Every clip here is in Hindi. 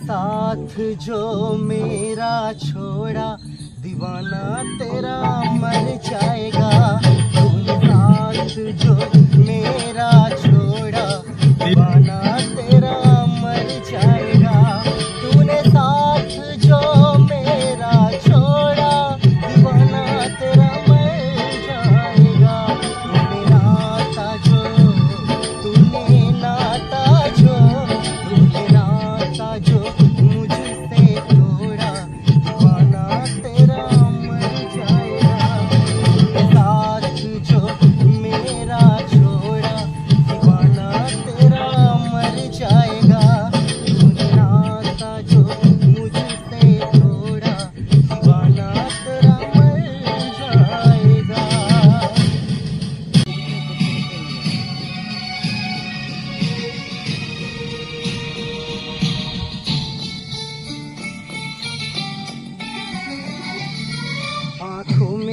साथ जो मेरा छोड़ा, दीवाना तेरा मर जाएगा। तूने साथ जो मेरा छोड़ा, दीवाना तेरा मर जाएगा। तूने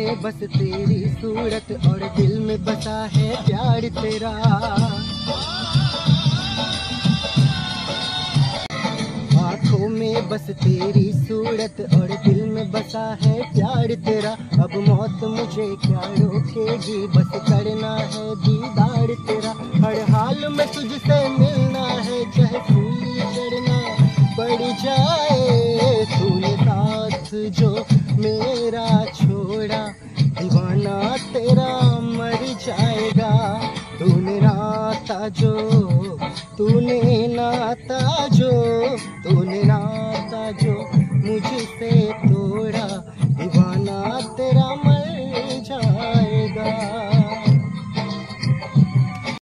में बस तेरी सूरत और दिल में बसा है प्यार तेरा। आँखों में बस तेरी सूरत और दिल में बसा है प्यार तेरा। अब मौत मुझे क्या रोकेगी? बस करना है दीदार तेरा। हर हाल में तुझसे मिलना है, चाहे फूली चढ़ना पड़ जाए। तूने साथ जो मेरा दीवाना तेरा मर जाएगा। तूने नाता जो तूने नाता जो तूने